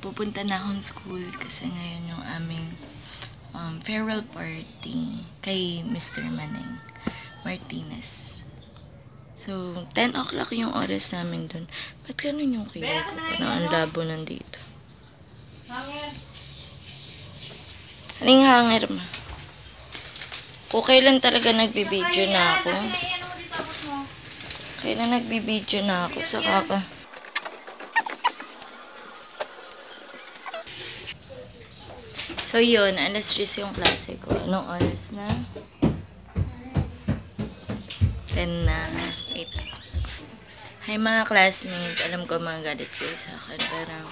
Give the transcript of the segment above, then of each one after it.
pupunta na akong school kasi ngayon yung aming um, farewell party kay Mr. Maneng Martinez. So, 10 o'clock yung oras namin dun. Ba't ganun yung kilay ko? Parang ang labo nandito. Aling hanger ma? Kung kailan talaga nagbibideo na ako. Kailan nagbibideo na ako sa kaka. So yun, alas 3 yung klase ko. Anong oras na? 10 na. Wait. Hi mga classmates. Alam ko mga galit kayo sa akin. Pero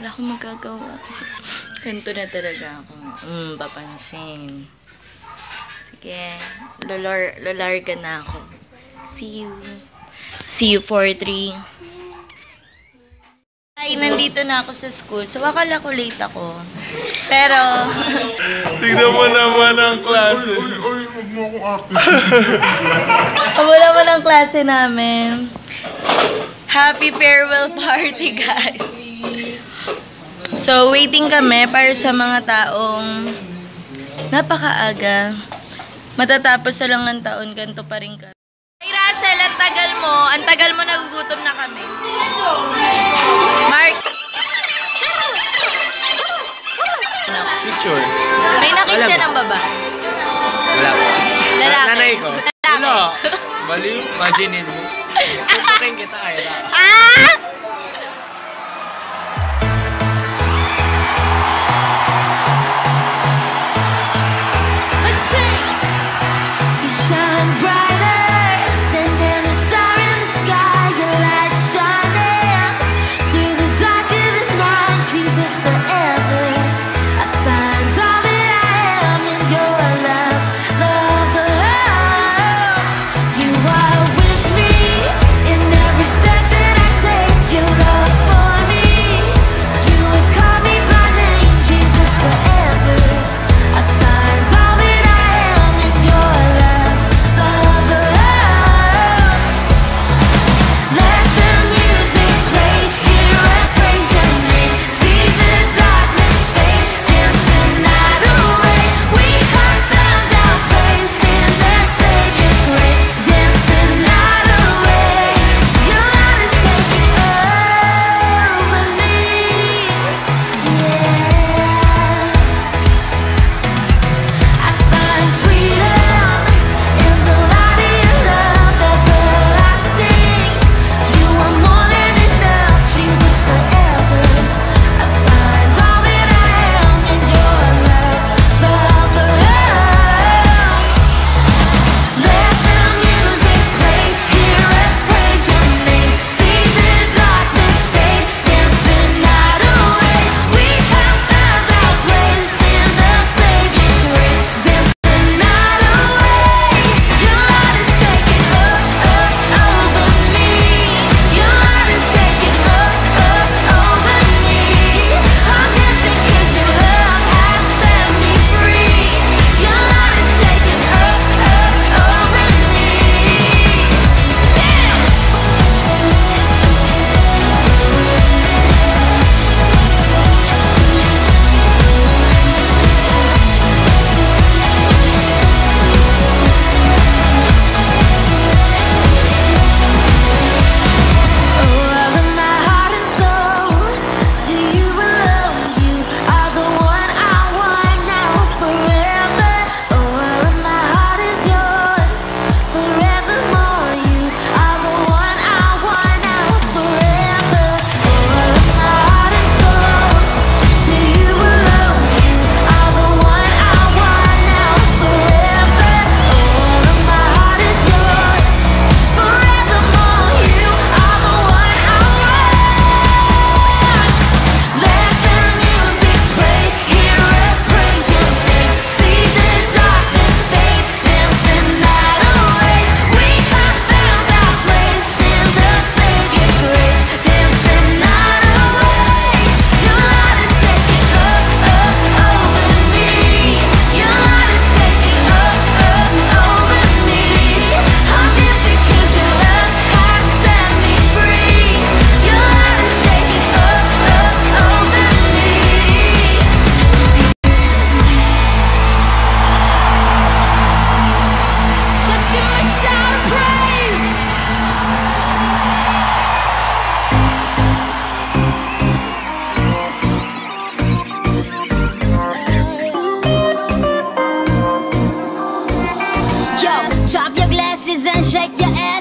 wala akong magagawa. Ganito na talaga ako. Hmm, papansin. Sige. Lolarga na ako. See you. See you for 3. Ay, nandito na ako sa school. So, akala ko late ako. Pero, Tignan mo naman ang klase. Uy, uy, huwag mo akong wala naman ang klase namin. Happy farewell party, guys. So, waiting kami para sa mga taong napakaaga. Matatapos na lang ng taon, ganito pa rin kami. Russell, ang tagal mo. Ang tagal mo, nagugutom na kami. Mark, Picture. may ka ba? ng baba. Wala po. Lalaki. Nanay ko. Lalaki. Wala. Baliw. Imagine mo. Pupukin kita na. Ah!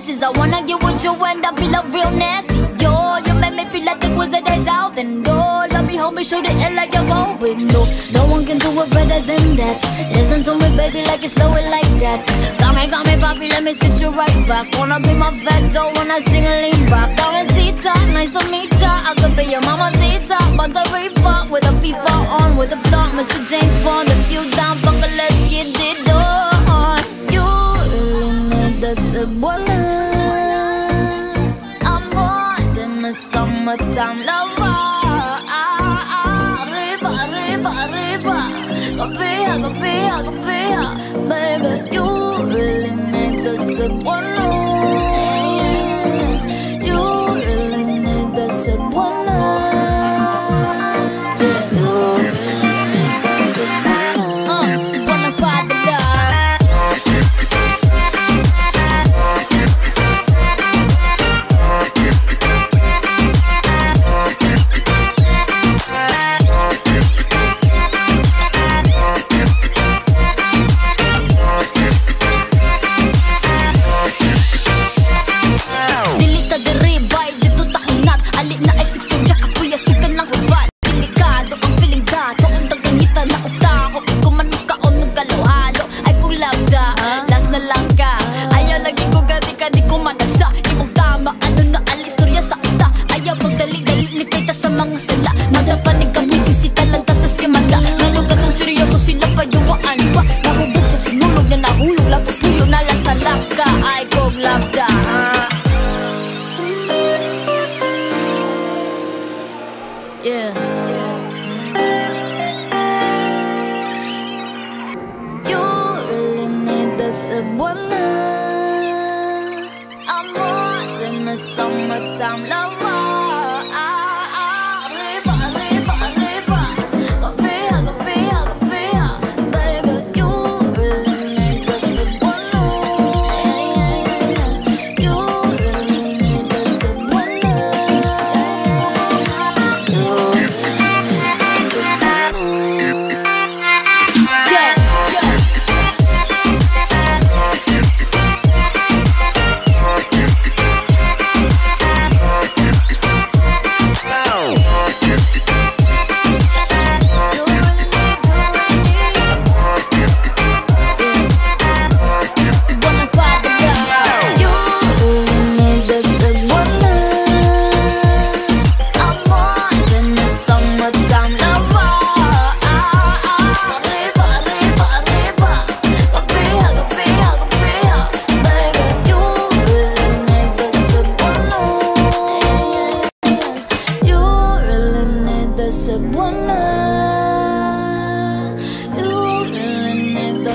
I wanna get with you and I feel like real nasty. Yo, you make me feel like it was the days out. And oh, let me hold me, shoot it in like you're open. No, no one can do it better than that. Listen to me, baby, like it's slow like that. Got me, got me, papi, let me sit you right back. Wanna be my vet, don't wanna sing a lean back. Damencita, nice to meet ya. I could be your mama Zita. But the reefer with a FIFA on, with a blunt, Mr. James Bond. If you down, summertime lover. Kog ah. Yeah. You really need. I'm more than a summertime lover.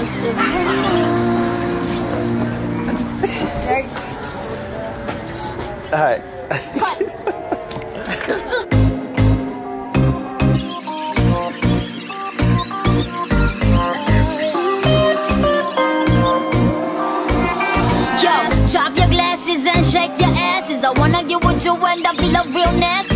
Cebuana. Hi. Cut. Yo, drop your glasses and shake your asses. I wanna get with you and I feel like real nasty.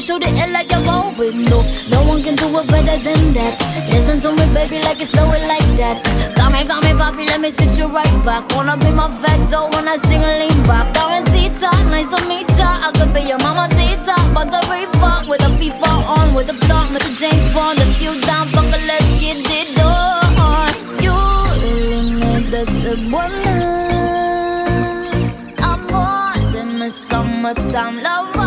Me, shoot it in like you're going. No, no one can do it better than that. Listen to me, baby, like it's slow it like that. Got me, got me, papi, let me sit you right back. Wanna be my vet, don't wanna sing a lean back. Damencita, nice to meet ya. I could be your mama Zita. But the reefer with a FIFA on, with a blunt, with a James Bond. If you down, fucker, let's get it on. You need the Cebuana. I'm more than a summertime lover.